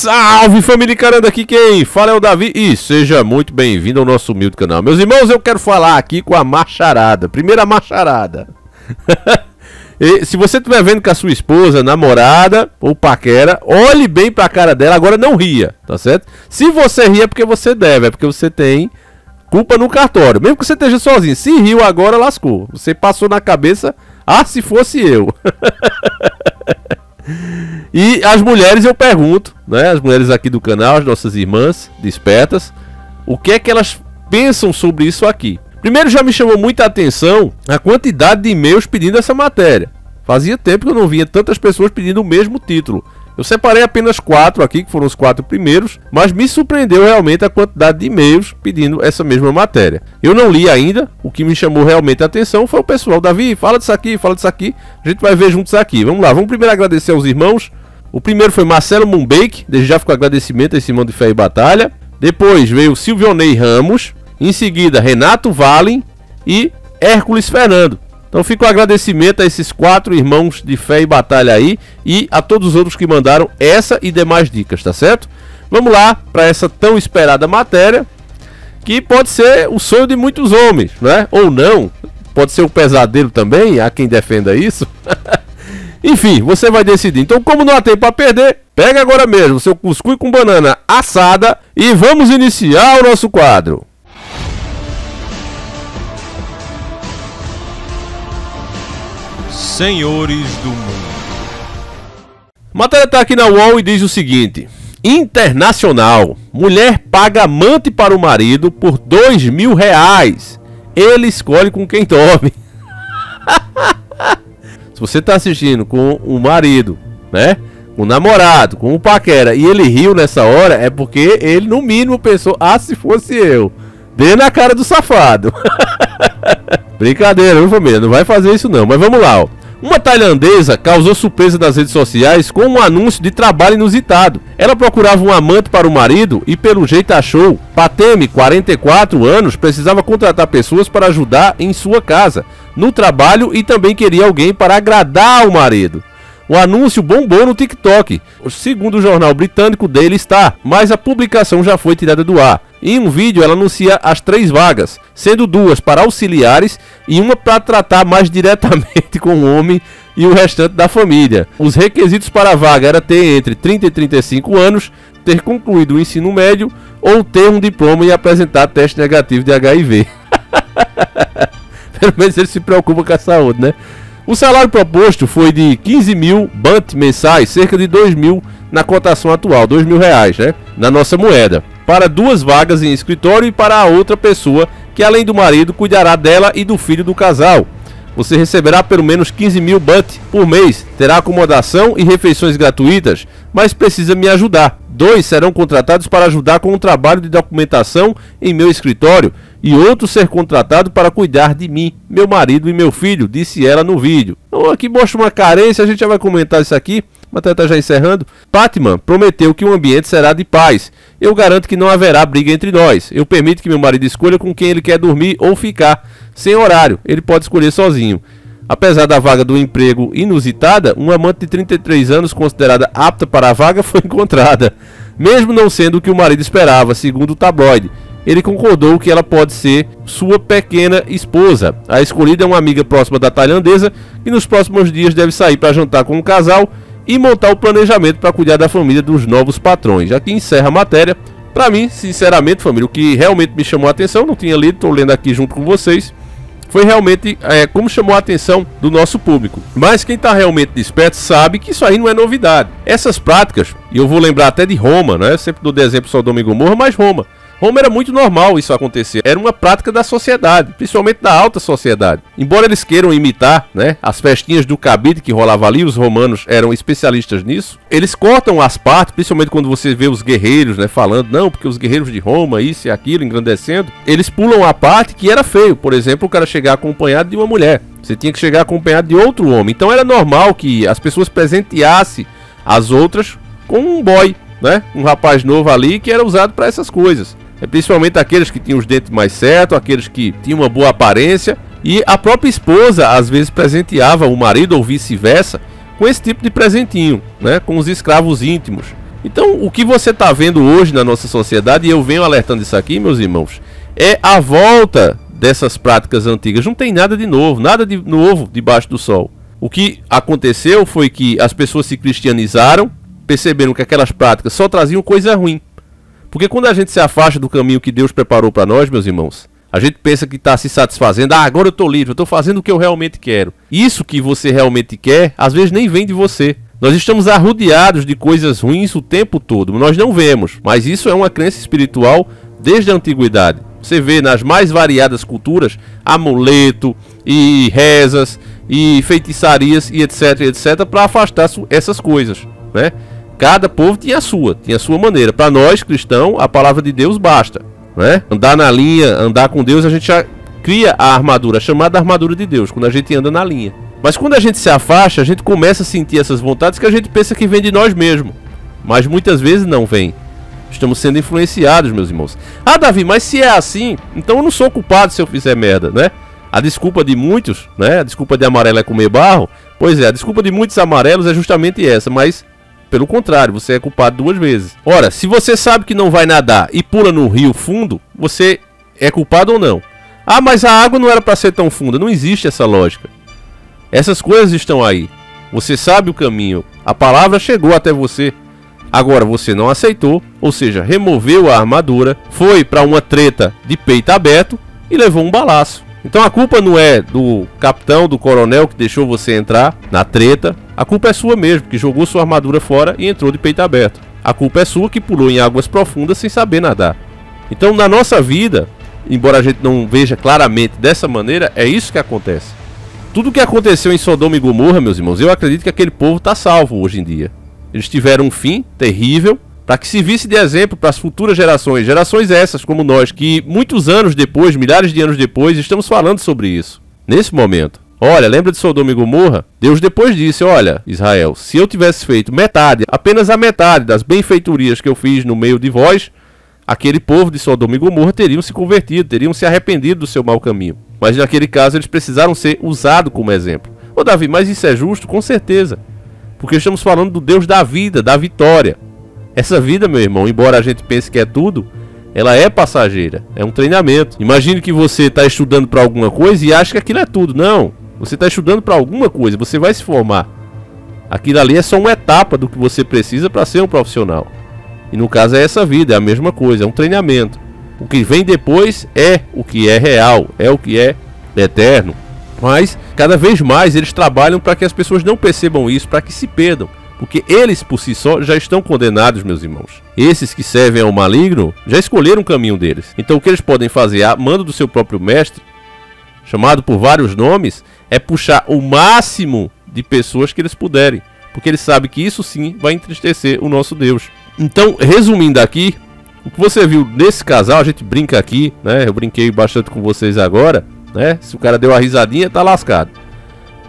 Salve família caramba, aqui quem fala é o Davi e seja muito bem-vindo ao nosso humilde canal. Meus irmãos, eu quero falar aqui com a macharada, primeira macharada. e, se você estiver vendo com a sua esposa, namorada ou paquera, olhe bem pra cara dela, agora não ria, tá certo? Se você ria é porque você deve, é porque você tem culpa no cartório. Mesmo que você esteja sozinho, se riu agora, lascou. Você passou na cabeça, ah, se fosse eu. E as mulheres eu pergunto, né? As mulheres aqui do canal, as nossas irmãs despertas, o que é que elas pensam sobre isso aqui? Primeiro já me chamou muita atenção a quantidade de e-mails pedindo essa matéria. Fazia tempo que eu não via tantas pessoas pedindo o mesmo título. Eu separei apenas quatro aqui, que foram os quatro primeiros, mas me surpreendeu realmente a quantidade de e-mails pedindo essa mesma matéria. Eu não li ainda, o que me chamou realmente a atenção foi o pessoal, Davi, fala disso aqui, fala disso aqui, a gente vai ver juntos aqui. Vamos lá, vamos primeiro agradecer aos irmãos. O primeiro foi Marcelo Mumbeck, desde já ficou agradecimento a esse irmão de fé e batalha. Depois veio Silvionei Ramos, em seguida Renato Valen e Hércules Fernando. Então fica o agradecimento a esses quatro irmãos de fé e batalha aí e a todos os outros que mandaram essa e demais dicas, tá certo? Vamos lá para essa tão esperada matéria, que pode ser o sonho de muitos homens, né? Ou não, pode ser o um pesadelo também, há quem defenda isso. Enfim, você vai decidir. Então, como não há tempo para perder, pega agora mesmo seu cuscuz com banana assada e vamos iniciar o nosso quadro. Senhores do Mundo. Matéria está aqui na UOL e diz o seguinte: Internacional. Mulher paga amante para o marido por dois mil reais. Ele escolhe com quem dorme. Se você está assistindo com o marido, né? O namorado, com o paquera, e ele riu nessa hora, é porque ele, no mínimo, pensou: ah, se fosse eu. Dê na cara do safado. Brincadeira, viu, família? Não vai fazer isso não. Mas vamos lá, ó. Uma tailandesa causou surpresa nas redes sociais com um anúncio de trabalho inusitado. Ela procurava um amante para o marido e, pelo jeito, achou. Pateme, 44 anos, precisava contratar pessoas para ajudar em sua casa, no trabalho e também queria alguém para agradar o marido. O anúncio bombou no TikTok, segundo o jornal britânico Daily Star, mas a publicação já foi tirada do ar. Em um vídeo, ela anuncia as três vagas, sendo duas para auxiliares e uma para tratar mais diretamente com o homem e o restante da família. Os requisitos para a vaga era ter entre 30 e 35 anos, ter concluído o ensino médio ou ter um diploma e apresentar teste negativo de HIV. Pelo menos ele se preocupa com a saúde, né? O salário proposto foi de 15 mil BANT mensais, cerca de 2 mil na cotação atual, 2 mil reais, né? Na nossa moeda. Para duas vagas em escritório e para a outra pessoa que, além do marido, cuidará dela e do filho do casal. Você receberá pelo menos 15 mil BANT por mês, terá acomodação e refeições gratuitas, mas precisa me ajudar. Dois serão contratados para ajudar com o trabalho de documentação em meu escritório e outro ser contratado para cuidar de mim, meu marido e meu filho, disse ela no vídeo. Então aqui mostra uma carência, a gente já vai comentar isso aqui, mas está já encerrando. Patman prometeu que o ambiente será de paz. Eu garanto que não haverá briga entre nós. Eu permito que meu marido escolha com quem ele quer dormir ou ficar, sem horário. Ele pode escolher sozinho. Apesar da vaga do emprego inusitada, uma amante de 33 anos considerada apta para a vaga foi encontrada, mesmo não sendo o que o marido esperava, segundo o tabloide ele concordou que ela pode ser sua pequena esposa. A escolhida é uma amiga próxima da tailandesa que nos próximos dias deve sair para jantar com o casal e montar o planejamento para cuidar da família dos novos patrões. Aqui encerra a matéria. Para mim, sinceramente, família, o que realmente me chamou a atenção, não tinha lido, estou lendo aqui junto com vocês, foi realmente é, como chamou a atenção do nosso público. Mas quem está realmente desperto sabe que isso aí não é novidade. Essas práticas, e eu vou lembrar até de Roma, né? Sempre dou exemplo só Domingo Morra, mas Roma. Roma era muito normal isso acontecer. Era uma prática da sociedade, principalmente da alta sociedade. Embora eles queiram imitar, né, as festinhas do cabide que rolava ali, os romanos eram especialistas nisso. Eles cortam as partes, principalmente quando você vê os guerreiros, né, falando, não, porque os guerreiros de Roma, isso e aquilo, engrandecendo. Eles pulam a parte que era feio. Por exemplo, o cara chegar acompanhado de uma mulher. Você tinha que chegar acompanhado de outro homem. Então era normal que as pessoas presenteassem as outras com um boy, né? Um rapaz novo ali que era usado para essas coisas. É principalmente aqueles que tinham os dentes mais certos, aqueles que tinham uma boa aparência. E a própria esposa às vezes presenteava o marido ou vice-versa com esse tipo de presentinho, né? Com os escravos íntimos. Então, o que você está vendo hoje na nossa sociedade, e eu venho alertando isso aqui, meus irmãos, é a volta dessas práticas antigas. Não tem nada de novo, nada de novo debaixo do sol. O que aconteceu foi que as pessoas se cristianizaram, perceberam que aquelas práticas só traziam coisa ruim. Porque quando a gente se afasta do caminho que Deus preparou para nós, meus irmãos, a gente pensa que está se satisfazendo. Ah, agora eu estou livre, eu estou fazendo o que eu realmente quero. Isso que você realmente quer, às vezes nem vem de você. Nós estamos arrodeados de coisas ruins o tempo todo. Nós não vemos, mas isso é uma crença espiritual desde a antiguidade. Você vê nas mais variadas culturas amuleto e rezas e feitiçarias e etc, etc, para afastar essas coisas, né? Cada povo tinha a sua, tinha a sua maneira. Para nós cristãos, a palavra de Deus basta né? Andar na linha, andar com Deus, a gente já cria a armadura, chamada armadura de Deus, quando a gente anda na linha. Mas quando a gente se afasta, a gente começa a sentir essas vontades que a gente pensa que vem de nós mesmos. Mas muitas vezes não vem. Estamos sendo influenciados, meus irmãos. Ah, Davi, mas se é assim, então eu não sou culpado se eu fizer merda, né? A desculpa de muitos, né? A desculpa de amarelo é comer barro. Pois é, a desculpa de muitos amarelos é justamente essa, mas pelo contrário, você é culpado duas vezes. Ora, se você sabe que não vai nadar e pula no rio fundo, você é culpado ou não? Ah, mas a água não era para ser tão funda. Não existe essa lógica. Essas coisas estão aí. Você sabe o caminho. A palavra chegou até você. Agora você não aceitou, ou seja, removeu a armadura, foi para uma treta de peito aberto e levou um balaço. Então a culpa não é do capitão, do coronel que deixou você entrar na treta. A culpa é sua mesmo, que jogou sua armadura fora e entrou de peito aberto. A culpa é sua que pulou em águas profundas sem saber nadar. Então na nossa vida, embora a gente não veja claramente dessa maneira, é isso que acontece. Tudo que aconteceu em Sodoma e Gomorra, meus irmãos, eu acredito que aquele povo está salvo hoje em dia. Eles tiveram um fim terrível, para que se visse de exemplo para as futuras gerações, gerações essas como nós, que muitos anos depois, milhares de anos depois, estamos falando sobre isso, nesse momento. Olha, lembra de Sodoma e Gomorra? Deus depois disse: Olha, Israel, se eu tivesse feito metade, apenas a metade das benfeitorias que eu fiz no meio de vós, aquele povo de Sodoma e Gomorra teriam se convertido, teriam se arrependido do seu mau caminho. Mas naquele caso eles precisaram ser usados como exemplo. Ô Davi, mas isso é justo? Com certeza. Porque estamos falando do Deus da vida, da vitória. Essa vida, meu irmão, embora a gente pense que é tudo, ela é passageira, é um treinamento. Imagine que você está estudando para alguma coisa e acha que aquilo é tudo. Não, você está estudando para alguma coisa, você vai se formar. Aquilo ali é só uma etapa do que você precisa para ser um profissional. E no caso é essa vida, é a mesma coisa, é um treinamento. O que vem depois é o que é real, é o que é eterno. Mas cada vez mais eles trabalham para que as pessoas não percebam isso, para que se perdam. Porque eles por si só já estão condenados, meus irmãos. Esses que servem ao maligno já escolheram o caminho deles. Então o que eles podem fazer, a mando do seu próprio mestre, chamado por vários nomes, é puxar o máximo de pessoas que eles puderem. Porque eles sabem que isso sim vai entristecer o nosso Deus. Então, resumindo aqui, o que você viu nesse casal, a gente brinca aqui, né? Eu brinquei bastante com vocês agora, né? Se o cara deu uma risadinha, tá lascado.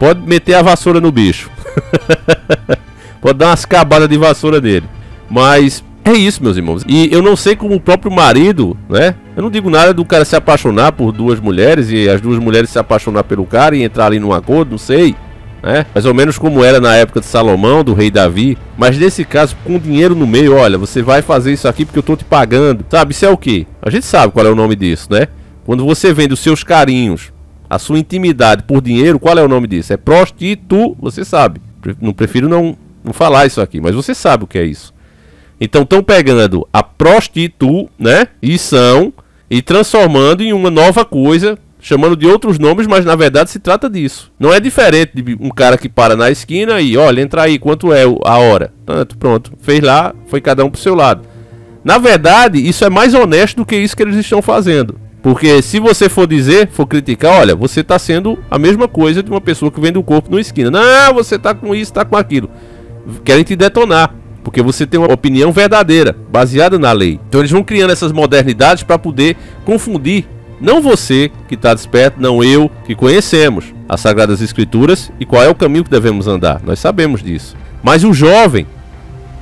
Pode meter a vassoura no bicho. Pode dar umas cabadas de vassoura dele. Mas é isso, meus irmãos. E eu não sei como o próprio marido, né? Eu não digo nada do cara se apaixonar por duas mulheres e as duas mulheres se apaixonar pelo cara e entrar ali num acordo, não sei. Né? Mais ou menos como era na época de Salomão, do rei Davi. Mas nesse caso, com dinheiro no meio, olha, você vai fazer isso aqui porque eu tô te pagando. Sabe, isso é o que? A gente sabe qual é o nome disso, né? Quando você vende os seus carinhos, a sua intimidade por dinheiro, qual é o nome disso? É prostitu, você sabe. Não prefiro não não falar isso aqui, mas você sabe o que é isso. Então estão pegando a prostitu, né? E são e transformando em uma nova coisa, chamando de outros nomes, mas na verdade se trata disso. Não é diferente de um cara que para na esquina e olha, entra aí, quanto é a hora? Tanto, pronto, fez lá, foi cada um pro seu lado. Na verdade, isso é mais honesto do que isso que eles estão fazendo. Porque se você for dizer, for criticar, olha, você está sendo a mesma coisa de uma pessoa que vende o corpo na esquina. Não, você está com isso, está com aquilo querem te detonar. Porque você tem uma opinião verdadeira, baseada na lei. Então eles vão criando essas modernidades para poder confundir. Não você que está desperto, não eu que conhecemos as Sagradas Escrituras e qual é o caminho que devemos andar. Nós sabemos disso. Mas o jovem,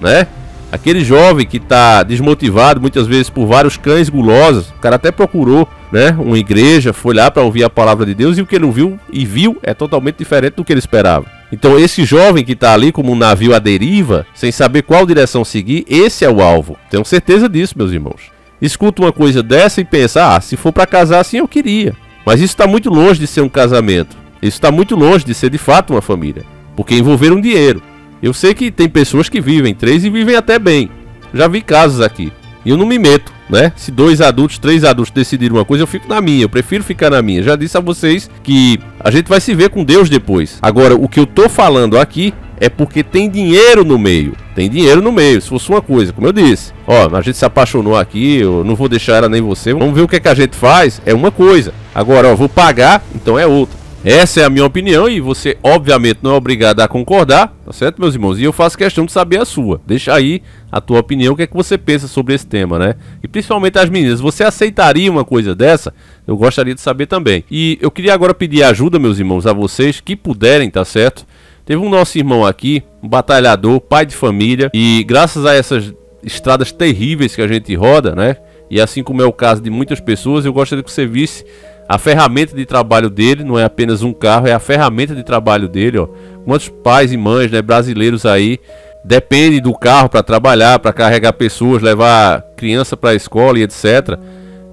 né? Aquele jovem que está desmotivado muitas vezes por vários cães gulosos, o cara até procurou, né, uma igreja, foi lá para ouvir a palavra de Deus e o que ele ouviu e viu é totalmente diferente do que ele esperava. Então, esse jovem que está ali como um navio à deriva, sem saber qual direção seguir, esse é o alvo. Tenho certeza disso, meus irmãos. Escuta uma coisa dessa e pensa: ah, se for para casar assim eu queria. Mas isso está muito longe de ser um casamento. Isso está muito longe de ser de fato uma família. Porque envolver um dinheiro. Eu sei que tem pessoas que vivem três e vivem até bem. Já vi casos aqui. E eu não me meto, né? Se dois adultos, três adultos decidirem uma coisa, eu fico na minha. Eu prefiro ficar na minha. Já disse a vocês que a gente vai se ver com Deus depois. Agora, o que eu tô falando aqui é porque tem dinheiro no meio. Tem dinheiro no meio. Se fosse uma coisa, como eu disse, ó, a gente se apaixonou aqui, eu não vou deixar ela nem você. Vamos ver o que, é que a gente faz. É uma coisa. Agora, ó, vou pagar, então é outra. Essa é a minha opinião e você, obviamente, não é obrigado a concordar, tá certo, meus irmãos? E eu faço questão de saber a sua. Deixa aí a tua opinião, o que é que você pensa sobre esse tema, né? E principalmente as meninas, você aceitaria uma coisa dessa? Eu gostaria de saber também. E eu queria agora pedir ajuda, meus irmãos, a vocês que puderem, tá certo? Teve um nosso irmão aqui, um batalhador, pai de família, e graças a essas estradas terríveis que a gente roda, né? E assim como é o caso de muitas pessoas, eu gostaria que você visse a ferramenta de trabalho dele não é apenas um carro, é a ferramenta de trabalho dele, ó. Quantos pais e mães, né, brasileiros aí dependem do carro para trabalhar, para carregar pessoas, levar criança para a escola e etc.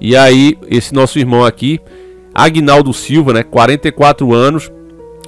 E aí esse nosso irmão aqui, Agnaldo Silva, né, 44 anos,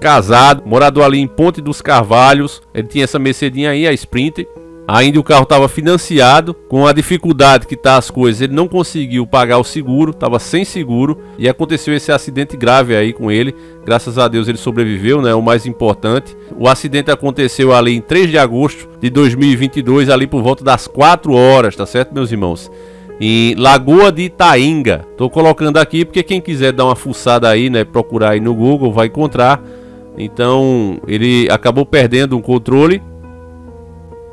casado, morador ali em Ponte dos Carvalhos. Ele tinha essa Mercedinha aí, a Sprinter. Ainda o carro estava financiado, com a dificuldade que tá as coisas, ele não conseguiu pagar o seguro, estava sem seguro e aconteceu esse acidente grave aí com ele. Graças a Deus ele sobreviveu, né? O mais importante. O acidente aconteceu ali em 3 de agosto de 2022, ali por volta das 4 horas, tá certo, meus irmãos? Em Lagoa de Itainga. Tô colocando aqui porque quem quiser dar uma fuçada aí, né, procurar aí no Google, vai encontrar. Então, ele acabou perdendo um controle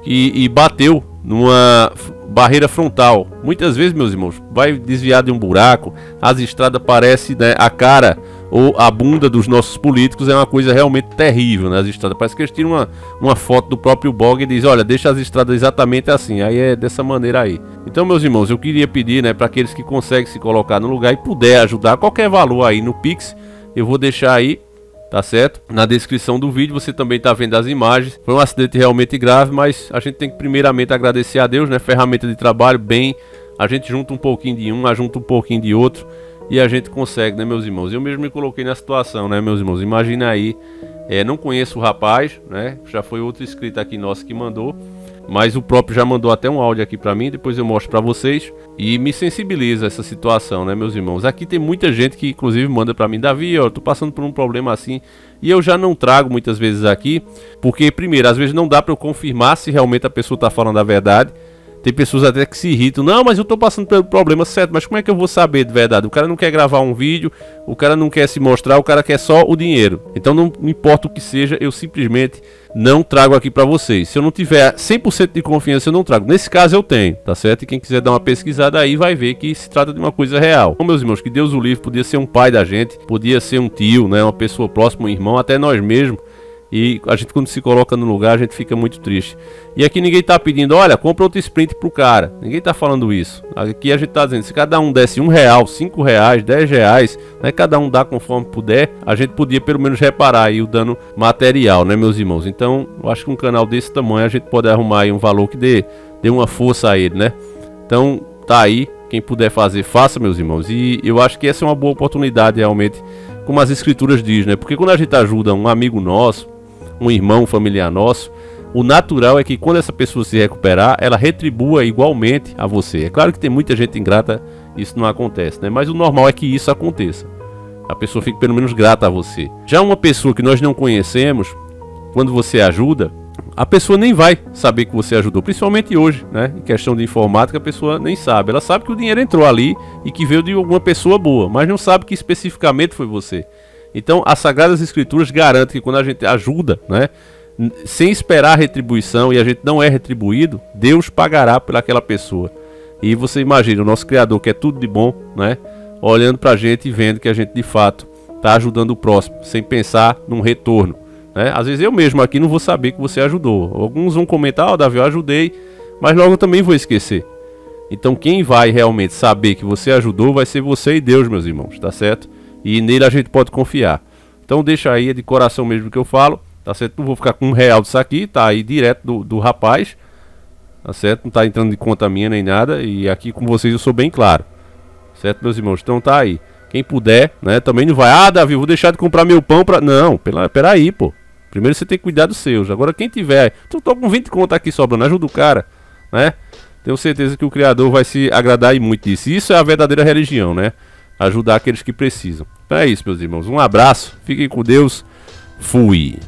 e, e bateu numa barreira frontal. Muitas vezes, meus irmãos, vai desviar de um buraco, as estradas parecem né, a cara ou a bunda dos nossos políticos é uma coisa realmente terrível nas né, estradas. Parece que eles tiram uma, uma foto do próprio Bog e dizem, olha, deixa as estradas exatamente assim. Aí é dessa maneira aí. Então, meus irmãos, eu queria pedir, né, para aqueles que conseguem se colocar no lugar e puder ajudar qualquer valor aí no Pix, eu vou deixar aí tá certo? Na descrição do vídeo você também tá vendo as imagens. Foi um acidente realmente grave, mas a gente tem que primeiramente agradecer a Deus, né? Ferramenta de trabalho, bem, a gente junta um pouquinho de um, junta um pouquinho de outro e a gente consegue, né, meus irmãos? Eu mesmo me coloquei na situação, né, meus irmãos? Imagina aí, é, não conheço o rapaz, né? Já foi outro inscrito aqui nosso que mandou. Mas o próprio já mandou até um áudio aqui para mim, depois eu mostro para vocês e me sensibiliza essa situação, né, meus irmãos? Aqui tem muita gente que inclusive manda para mim, Davi, ó, tô passando por um problema assim, e eu já não trago muitas vezes aqui, porque primeiro, às vezes não dá para eu confirmar se realmente a pessoa tá falando a verdade. Tem pessoas até que se irritam. Não, mas eu tô passando pelo problema certo. Mas como é que eu vou saber de verdade? O cara não quer gravar um vídeo, o cara não quer se mostrar, o cara quer só o dinheiro. Então não importa o que seja, eu simplesmente não trago aqui para vocês. Se eu não tiver 100% de confiança, eu não trago. Nesse caso eu tenho, tá certo? E quem quiser dar uma pesquisada aí vai ver que se trata de uma coisa real. Então, meus irmãos, que Deus o livre, podia ser um pai da gente, podia ser um tio, né, uma pessoa próxima, um irmão, até nós mesmos e a gente, quando se coloca no lugar, a gente fica muito triste. E aqui ninguém tá pedindo, olha, compra outro sprint pro cara. Ninguém tá falando isso. Aqui a gente tá dizendo, se cada um desse um real, cinco reais, dez reais, né, cada um dá conforme puder, a gente podia pelo menos reparar aí o dano material, né, meus irmãos? Então, eu acho que um canal desse tamanho a gente pode arrumar aí um valor que dê, dê uma força a ele, né? Então, tá aí. Quem puder fazer, faça, meus irmãos. E eu acho que essa é uma boa oportunidade, realmente, como as escrituras dizem, né? Porque quando a gente ajuda um amigo nosso, um irmão, um familiar nosso, o natural é que quando essa pessoa se recuperar, ela retribua igualmente a você. É claro que tem muita gente ingrata, isso não acontece, né? Mas o normal é que isso aconteça. A pessoa fique pelo menos grata a você. Já uma pessoa que nós não conhecemos, quando você ajuda, a pessoa nem vai saber que você ajudou, principalmente hoje, né? Em questão de informática, a pessoa nem sabe. Ela sabe que o dinheiro entrou ali e que veio de alguma pessoa boa, mas não sabe que especificamente foi você. Então, as Sagradas Escrituras garantem que quando a gente ajuda, né, sem esperar retribuição e a gente não é retribuído, Deus pagará por aquela pessoa. E você imagina, o nosso Criador, que é tudo de bom, né, olhando para a gente e vendo que a gente de fato está ajudando o próximo, sem pensar num retorno. Né? Às vezes eu mesmo aqui não vou saber que você ajudou. Alguns vão comentar, ó, oh, Davi, eu ajudei, mas logo eu também vou esquecer. Então quem vai realmente saber que você ajudou vai ser você e Deus, meus irmãos, tá certo? E nele a gente pode confiar. Então deixa aí, é de coração mesmo que eu falo. Tá certo? Não vou ficar com um real disso aqui, tá aí direto do, do rapaz. Tá certo? Não tá entrando de conta minha nem nada. E aqui com vocês eu sou bem claro. Certo, meus irmãos? Então tá aí. Quem puder, né? Também não vai, ah, Davi, vou deixar de comprar meu pão pra. Não, pela, peraí, pô. Primeiro você tem que cuidar dos seus. Agora quem tiver. Tu tô com 20 contas aqui sobrando, ajuda o cara, né? Tenho certeza que o Criador vai se agradar e muito disso. Isso é a verdadeira religião, né? ajudar aqueles que precisam. Então é isso, meus irmãos. Um abraço, fiquem com Deus. Fui.